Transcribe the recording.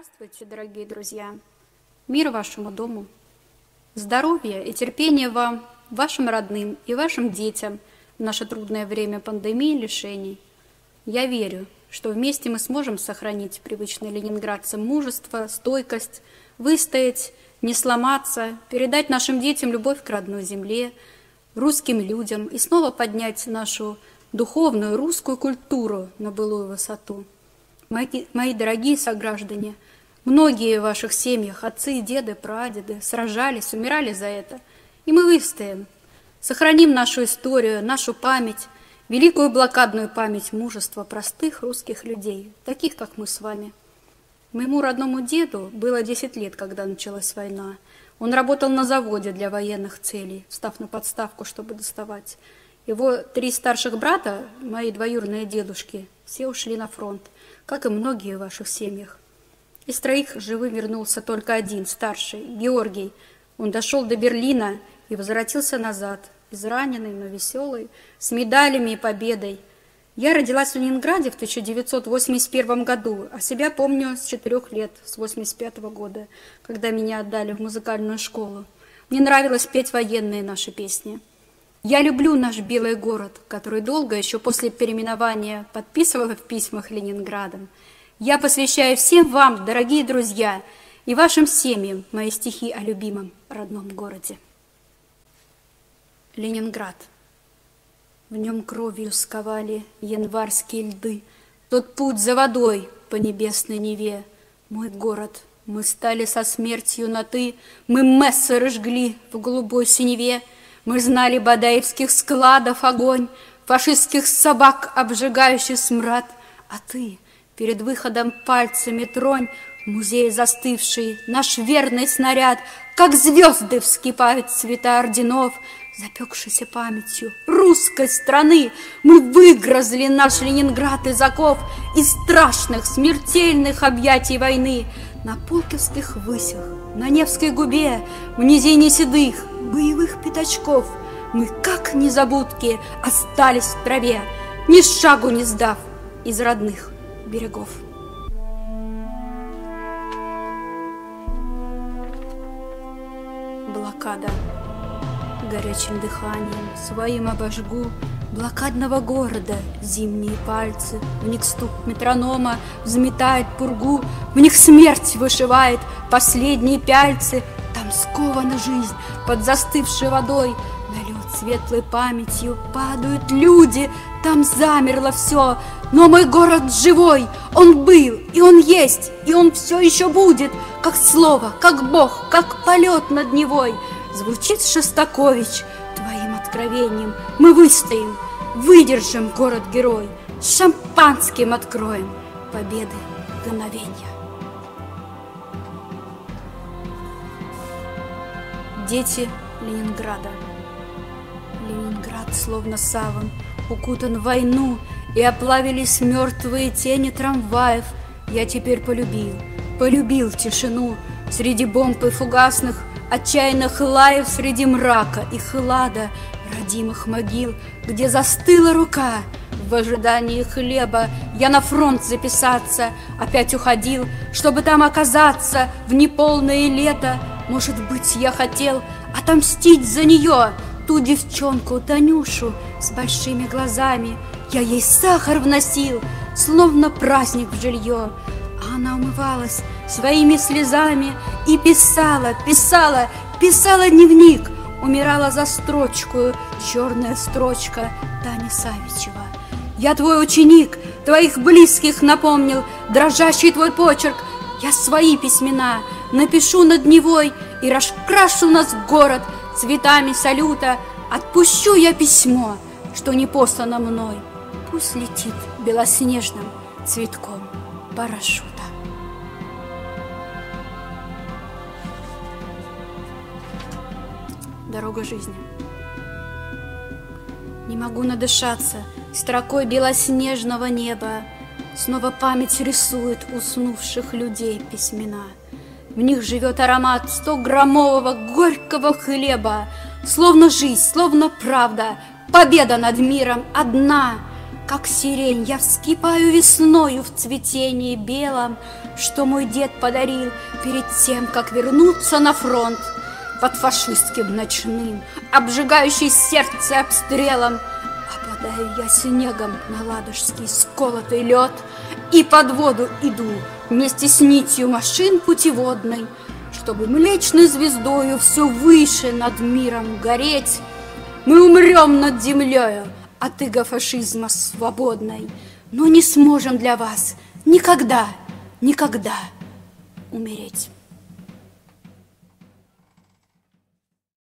Здравствуйте, дорогие друзья! Мир вашему дому! Здоровья и терпения вам, вашим родным и вашим детям в наше трудное время пандемии и лишений. Я верю, что вместе мы сможем сохранить привычное ленинградцам мужество, стойкость, выстоять, не сломаться, передать нашим детям любовь к родной земле, русским людям и снова поднять нашу духовную русскую культуру на былую высоту. Мои, мои дорогие сограждане, многие в ваших семьях, отцы, деды, прадеды, сражались, умирали за это. И мы выстоим, сохраним нашу историю, нашу память, великую блокадную память мужества простых русских людей, таких, как мы с вами. Моему родному деду было 10 лет, когда началась война. Он работал на заводе для военных целей, встав на подставку, чтобы доставать. Его три старших брата, мои двоюродные дедушки, все ушли на фронт – как и многие в ваших семьях. Из троих живым вернулся только один, старший, Георгий. Он дошел до Берлина и возвратился назад, израненный, но веселый, с медалями и победой. Я родилась в Ленинграде в 1981 году, а себя помню с четырех лет, с 85 -го года, когда меня отдали в музыкальную школу. Мне нравилось петь военные наши песни. Я люблю наш белый город, который долго, еще после переименования, подписывала в письмах Ленинградом. Я посвящаю всем вам, дорогие друзья, и вашим семьям мои стихи о любимом родном городе. Ленинград. В нем кровью сковали январские льды, Тот путь за водой по небесной Неве. Мой город, мы стали со смертью на «ты», Мы мессеры жгли в голубой синеве, мы знали бадаевских складов огонь, Фашистских собак обжигающий смрад, А ты перед выходом пальцами тронь В музее застывший наш верный снаряд, Как звезды вскипают цвета орденов, Запекшейся памятью русской страны. Мы выгрозли наш Ленинград из оков Из страшных смертельных объятий войны. На полковских высях, на Невской губе, В низине седых, боевых пятачков Мы, как незабудки, остались в траве, Ни шагу не сдав из родных берегов. Блокада. Горячим дыханием Своим обожгу Блокадного города. Зимние пальцы В них стук метронома взметает пургу В них смерть вышивает последние пяльцы. Там скована жизнь под застывшей водой, На лед светлой памятью падают люди, Там замерло все, но мой город живой, Он был, и он есть, и он все еще будет, Как слово, как Бог, как полет над Невой. Звучит Шостакович твоим откровением, Мы выстоим, выдержим город-герой, Шампанским откроем победы мгновенья. дети Ленинграда. Ленинград, словно саван, укутан в войну, И оплавились мертвые тени трамваев. Я теперь полюбил, полюбил тишину Среди бомб и фугасных, отчаянных лаев Среди мрака и хлада родимых могил, Где застыла рука в ожидании хлеба Я на фронт записаться опять уходил, Чтобы там оказаться в неполное лето может быть, я хотел отомстить за нее, ту девчонку Танюшу с большими глазами. Я ей сахар вносил, словно праздник в жилье. А она умывалась своими слезами и писала, писала, писала дневник. Умирала за строчку, черная строчка Тани Савичева. Я твой ученик, твоих близких напомнил, дрожащий твой почерк. Я свои письмена напишу над Невой и раскрашу нас город цветами салюта. Отпущу я письмо, что не послано мной. Пусть летит белоснежным цветком парашюта. Дорога жизни. Не могу надышаться строкой белоснежного неба. Снова память рисует уснувших людей письмена. В них живет аромат стограммового горького хлеба, Словно жизнь, словно правда, победа над миром одна. Как сирень я вскипаю весною в цветении белом, что мой дед подарил перед тем, как вернуться на фронт под фашистским ночным, обжигающий сердце обстрелом, Опадаю я снегом на ладожский сколотый лед И под воду иду вместе с нитью машин путеводной, Чтобы млечной звездою все выше над миром гореть. Мы умрем над землею от иго фашизма свободной, Но не сможем для вас никогда, никогда умереть.